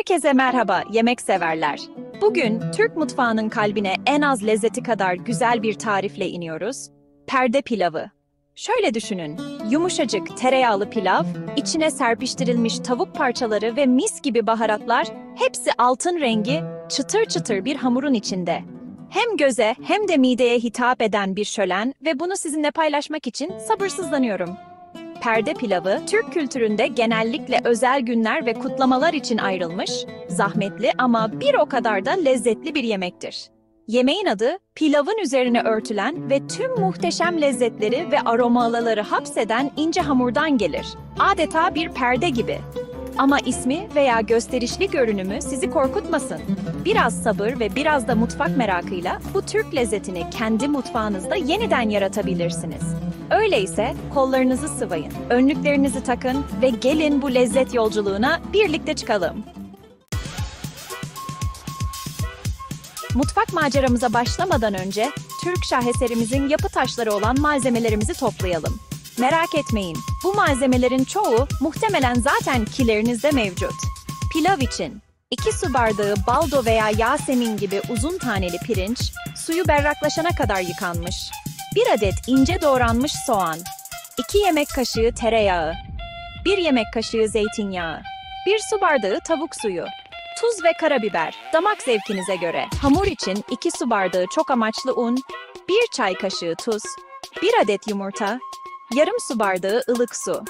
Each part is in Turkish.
Herkese merhaba yemek severler. Bugün Türk mutfağının kalbine en az lezzeti kadar güzel bir tarifle iniyoruz. Perde pilavı. Şöyle düşünün, yumuşacık tereyağlı pilav, içine serpiştirilmiş tavuk parçaları ve mis gibi baharatlar, hepsi altın rengi, çıtır çıtır bir hamurun içinde. Hem göze hem de mideye hitap eden bir şölen ve bunu sizinle paylaşmak için sabırsızlanıyorum. Perde pilavı, Türk kültüründe genellikle özel günler ve kutlamalar için ayrılmış, zahmetli ama bir o kadar da lezzetli bir yemektir. Yemeğin adı, pilavın üzerine örtülen ve tüm muhteşem lezzetleri ve aromaları hapseden ince hamurdan gelir. Adeta bir perde gibi. Ama ismi veya gösterişli görünümü sizi korkutmasın. Biraz sabır ve biraz da mutfak merakıyla bu Türk lezzetini kendi mutfağınızda yeniden yaratabilirsiniz. Öyleyse kollarınızı sıvayın, önlüklerinizi takın ve gelin bu lezzet yolculuğuna birlikte çıkalım. Mutfak maceramıza başlamadan önce Türk şaheserimizin yapı taşları olan malzemelerimizi toplayalım. Merak etmeyin, bu malzemelerin çoğu muhtemelen zaten kilerinizde mevcut. Pilav için 2 su bardağı baldo veya yasemin gibi uzun taneli pirinç, suyu berraklaşana kadar yıkanmış. 1 adet ince doğranmış soğan, 2 yemek kaşığı tereyağı, 1 yemek kaşığı zeytinyağı, 1 su bardağı tavuk suyu, tuz ve karabiber, damak zevkinize göre. Hamur için 2 su bardağı çok amaçlı un, 1 çay kaşığı tuz, 1 adet yumurta, yarım su bardağı ılık su.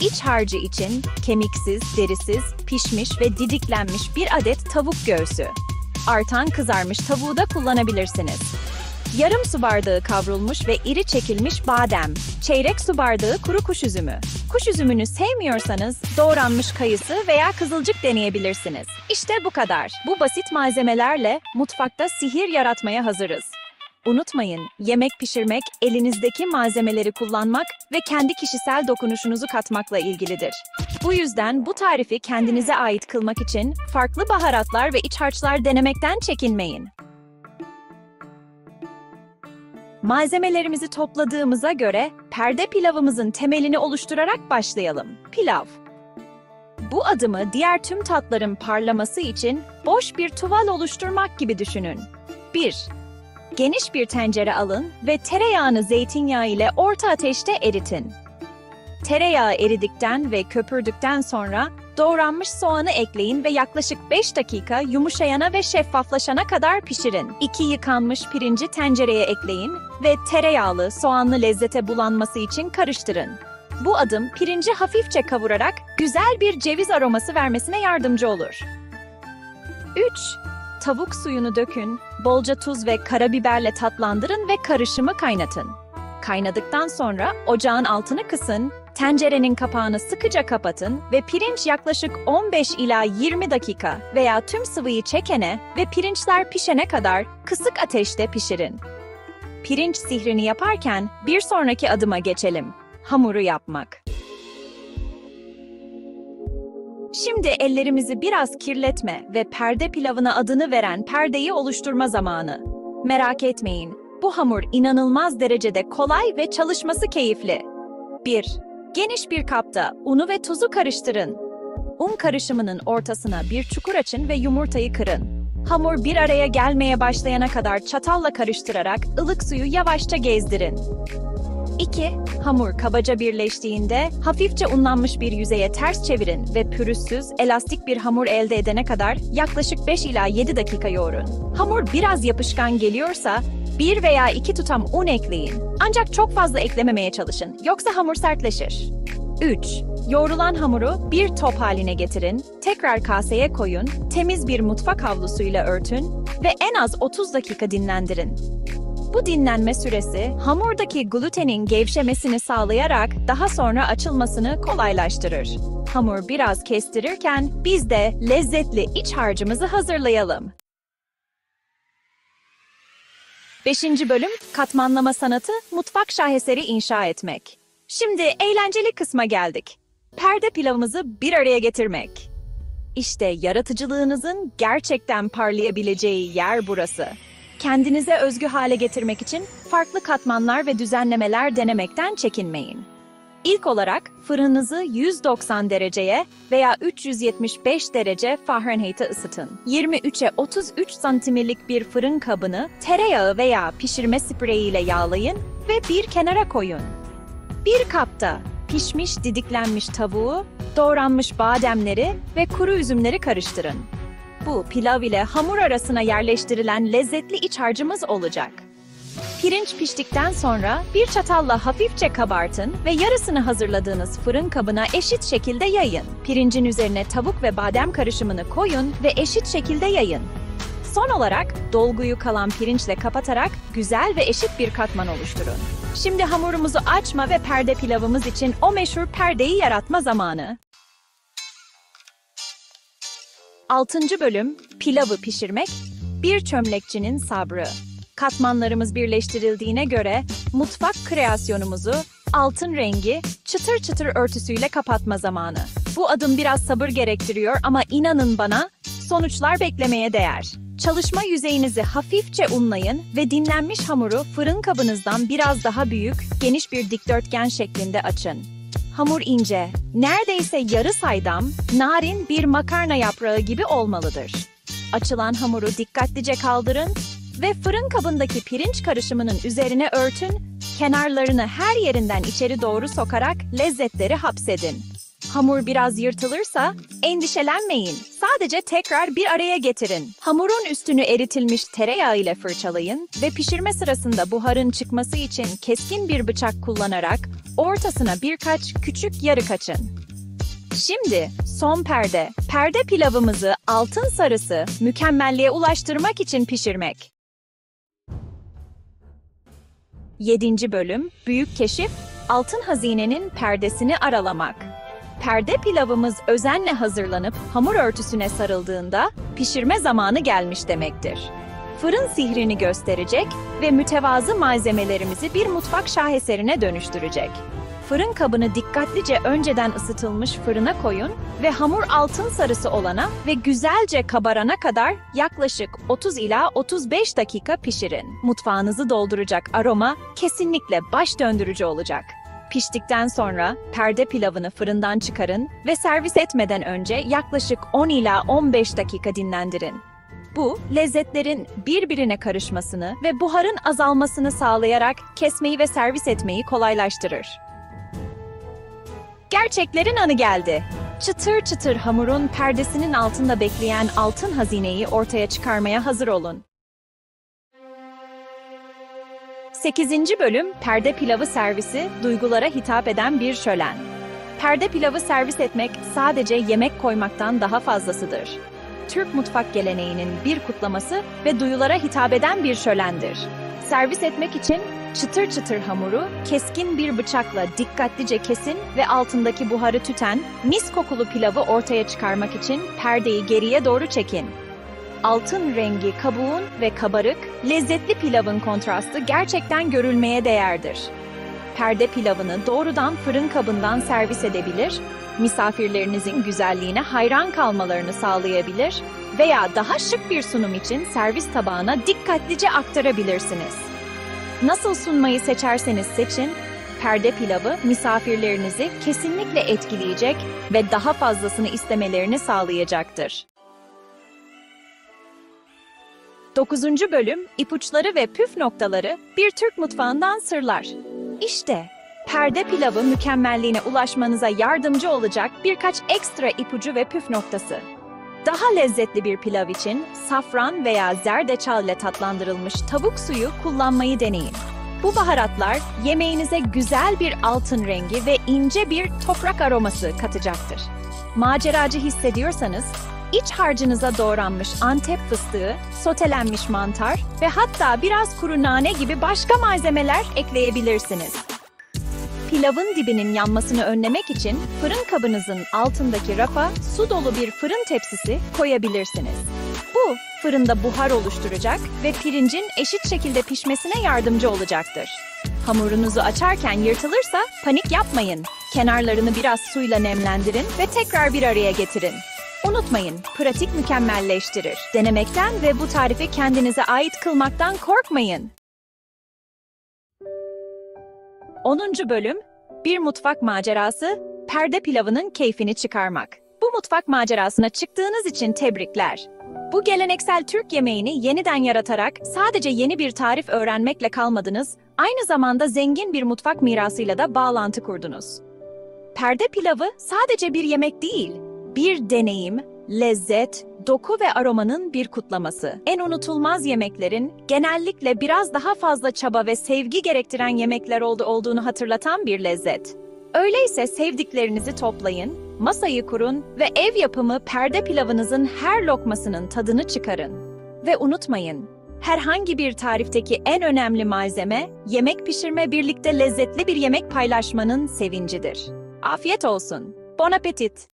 İç harcı için kemiksiz, derisiz, pişmiş ve didiklenmiş bir adet tavuk göğsü. Artan kızarmış tavuğu da kullanabilirsiniz. Yarım su bardağı kavrulmuş ve iri çekilmiş badem. Çeyrek su bardağı kuru kuş üzümü. Kuş üzümünü sevmiyorsanız doğranmış kayısı veya kızılcık deneyebilirsiniz. İşte bu kadar. Bu basit malzemelerle mutfakta sihir yaratmaya hazırız. Unutmayın, yemek pişirmek elinizdeki malzemeleri kullanmak ve kendi kişisel dokunuşunuzu katmakla ilgilidir. Bu yüzden bu tarifi kendinize ait kılmak için farklı baharatlar ve iç harçlar denemekten çekinmeyin. Malzemelerimizi topladığımıza göre perde pilavımızın temelini oluşturarak başlayalım. Pilav. Bu adımı diğer tüm tatların parlaması için boş bir tuval oluşturmak gibi düşünün. 1. Geniş bir tencere alın ve tereyağını zeytinyağı ile orta ateşte eritin. Tereyağı eridikten ve köpürdükten sonra doğranmış soğanı ekleyin ve yaklaşık 5 dakika yumuşayana ve şeffaflaşana kadar pişirin. 2 yıkanmış pirinci tencereye ekleyin ve tereyağlı, soğanlı lezzete bulanması için karıştırın. Bu adım pirinci hafifçe kavurarak güzel bir ceviz aroması vermesine yardımcı olur. 3. Tavuk suyunu dökün, bolca tuz ve karabiberle tatlandırın ve karışımı kaynatın. Kaynadıktan sonra ocağın altını kısın, tencerenin kapağını sıkıca kapatın ve pirinç yaklaşık 15 ila 20 dakika veya tüm sıvıyı çekene ve pirinçler pişene kadar kısık ateşte pişirin. Pirinç sihrini yaparken bir sonraki adıma geçelim. Hamuru yapmak. Şimdi ellerimizi biraz kirletme ve perde pilavına adını veren perdeyi oluşturma zamanı. Merak etmeyin, bu hamur inanılmaz derecede kolay ve çalışması keyifli. 1. Geniş bir kapta unu ve tuzu karıştırın. Un karışımının ortasına bir çukur açın ve yumurtayı kırın. Hamur bir araya gelmeye başlayana kadar çatalla karıştırarak ılık suyu yavaşça gezdirin. 2. Hamur kabaca birleştiğinde hafifçe unlanmış bir yüzeye ters çevirin ve pürüzsüz, elastik bir hamur elde edene kadar yaklaşık 5 ila 7 dakika yoğurun. Hamur biraz yapışkan geliyorsa bir veya iki tutam un ekleyin. Ancak çok fazla eklememeye çalışın, yoksa hamur sertleşir. 3. Yoğrulan hamuru bir top haline getirin, tekrar kaseye koyun, temiz bir mutfak havlusuyla örtün ve en az 30 dakika dinlendirin. Bu dinlenme süresi hamurdaki glutenin gevşemesini sağlayarak daha sonra açılmasını kolaylaştırır. Hamur biraz kestirirken biz de lezzetli iç harcımızı hazırlayalım. 5. bölüm Katmanlama sanatı mutfak şaheseri inşa etmek. Şimdi eğlenceli kısma geldik. Perde pilavımızı bir araya getirmek. İşte yaratıcılığınızın gerçekten parlayabileceği yer burası. Kendinize özgü hale getirmek için farklı katmanlar ve düzenlemeler denemekten çekinmeyin. İlk olarak fırınınızı 190 dereceye veya 375 derece Fahrenheit'e ısıtın. 23'e 33 santimlik bir fırın kabını tereyağı veya pişirme spreyi ile yağlayın ve bir kenara koyun. Bir kapta pişmiş didiklenmiş tavuğu, doğranmış bademleri ve kuru üzümleri karıştırın. Bu pilav ile hamur arasına yerleştirilen lezzetli iç harcımız olacak. Pirinç piştikten sonra bir çatalla hafifçe kabartın ve yarısını hazırladığınız fırın kabına eşit şekilde yayın. Pirincin üzerine tavuk ve badem karışımını koyun ve eşit şekilde yayın. Son olarak dolguyu kalan pirinçle kapatarak güzel ve eşit bir katman oluşturun. Şimdi hamurumuzu açma ve perde pilavımız için o meşhur perdeyi yaratma zamanı. 6. bölüm Pilavı pişirmek, bir çömlekçinin sabrı. Katmanlarımız birleştirildiğine göre mutfak kreasyonumuzu altın rengi çıtır çıtır örtüsüyle kapatma zamanı. Bu adım biraz sabır gerektiriyor ama inanın bana sonuçlar beklemeye değer. Çalışma yüzeyinizi hafifçe unlayın ve dinlenmiş hamuru fırın kabınızdan biraz daha büyük, geniş bir dikdörtgen şeklinde açın. Hamur ince, neredeyse yarı saydam, narin bir makarna yaprağı gibi olmalıdır. Açılan hamuru dikkatlice kaldırın ve fırın kabındaki pirinç karışımının üzerine örtün, kenarlarını her yerinden içeri doğru sokarak lezzetleri hapsedin. Hamur biraz yırtılırsa endişelenmeyin. Sadece tekrar bir araya getirin. Hamurun üstünü eritilmiş tereyağı ile fırçalayın ve pişirme sırasında buharın çıkması için keskin bir bıçak kullanarak ortasına birkaç küçük yarık açın. Şimdi son perde. Perde pilavımızı altın sarısı mükemmelliğe ulaştırmak için pişirmek. 7. bölüm Büyük Keşif Altın Hazinenin perdesini aralamak. Perde pilavımız özenle hazırlanıp hamur örtüsüne sarıldığında pişirme zamanı gelmiş demektir. Fırın sihrini gösterecek ve mütevazı malzemelerimizi bir mutfak şaheserine dönüştürecek. Fırın kabını dikkatlice önceden ısıtılmış fırına koyun ve hamur altın sarısı olana ve güzelce kabarana kadar yaklaşık 30 ila 35 dakika pişirin. Mutfağınızı dolduracak aroma kesinlikle baş döndürücü olacak. Piştikten sonra perde pilavını fırından çıkarın ve servis etmeden önce yaklaşık 10 ila 15 dakika dinlendirin. Bu, lezzetlerin birbirine karışmasını ve buharın azalmasını sağlayarak kesmeyi ve servis etmeyi kolaylaştırır. Gerçeklerin anı geldi. Çıtır çıtır hamurun perdesinin altında bekleyen altın hazineyi ortaya çıkarmaya hazır olun. 8. bölüm Perde pilavı servisi duygulara hitap eden bir şölen. Perde pilavı servis etmek sadece yemek koymaktan daha fazlasıdır. Türk mutfak geleneğinin bir kutlaması ve duyulara hitap eden bir şölendir. Servis etmek için çıtır çıtır hamuru keskin bir bıçakla dikkatlice kesin ve altındaki buharı tüten mis kokulu pilavı ortaya çıkarmak için perdeyi geriye doğru çekin. Altın rengi kabuğun ve kabarık, lezzetli pilavın kontrastı gerçekten görülmeye değerdir. Perde pilavını doğrudan fırın kabından servis edebilir, misafirlerinizin güzelliğine hayran kalmalarını sağlayabilir veya daha şık bir sunum için servis tabağına dikkatlice aktarabilirsiniz. Nasıl sunmayı seçerseniz seçin, perde pilavı misafirlerinizi kesinlikle etkileyecek ve daha fazlasını istemelerini sağlayacaktır. 9. bölüm ipuçları ve püf noktaları bir Türk mutfağından sırlar. İşte perde pilavı mükemmelliğine ulaşmanıza yardımcı olacak birkaç ekstra ipucu ve püf noktası. Daha lezzetli bir pilav için safran veya zerdeçal ile tatlandırılmış tavuk suyu kullanmayı deneyin. Bu baharatlar yemeğinize güzel bir altın rengi ve ince bir toprak aroması katacaktır. Maceracı hissediyorsanız iç harcınıza doğranmış antep fıstığı, sotelenmiş mantar ve hatta biraz kuru nane gibi başka malzemeler ekleyebilirsiniz. Pilavın dibinin yanmasını önlemek için fırın kabınızın altındaki rafa su dolu bir fırın tepsisi koyabilirsiniz. Bu fırında buhar oluşturacak ve pirincin eşit şekilde pişmesine yardımcı olacaktır. Hamurunuzu açarken yırtılırsa panik yapmayın. Kenarlarını biraz suyla nemlendirin ve tekrar bir araya getirin. Unutmayın, pratik mükemmelleştirir. Denemekten ve bu tarifi kendinize ait kılmaktan korkmayın. 10. bölüm bir mutfak macerası, perde pilavının keyfini çıkarmak. Bu mutfak macerasına çıktığınız için tebrikler. Bu geleneksel Türk yemeğini yeniden yaratarak sadece yeni bir tarif öğrenmekle kalmadınız, aynı zamanda zengin bir mutfak mirasıyla da bağlantı kurdunuz. Perde pilavı sadece bir yemek değil, bir deneyim, lezzet, doku ve aromanın bir kutlaması. En unutulmaz yemeklerin genellikle biraz daha fazla çaba ve sevgi gerektiren yemekler oldu olduğunu hatırlatan bir lezzet. Öyleyse sevdiklerinizi toplayın, masayı kurun ve ev yapımı perde pilavınızın her lokmasının tadını çıkarın. Ve unutmayın, herhangi bir tarifteki en önemli malzeme, yemek pişirme birlikte lezzetli bir yemek paylaşmanın sevincidir. Afiyet olsun. Bon appetit.